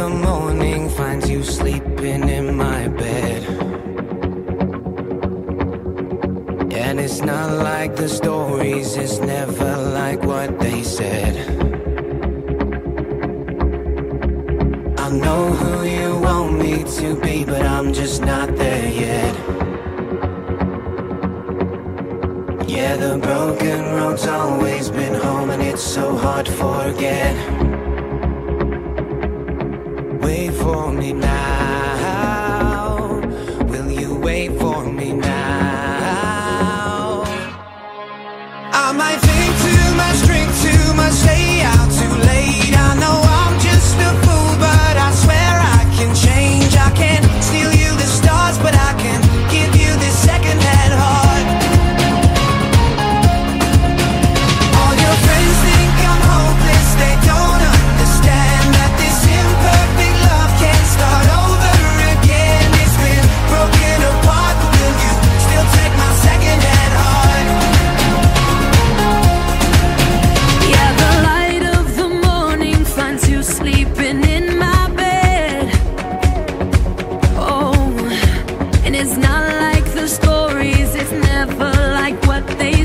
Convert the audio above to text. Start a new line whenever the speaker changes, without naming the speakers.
the morning finds you sleeping in my bed. And it's not like the stories, it's never like what they said. I know who you want me to be, but I'm just not there yet. Yeah, the broken road's always been home, and it's so hard to forget. Wait for me now. Will you wait for me now? I might like what they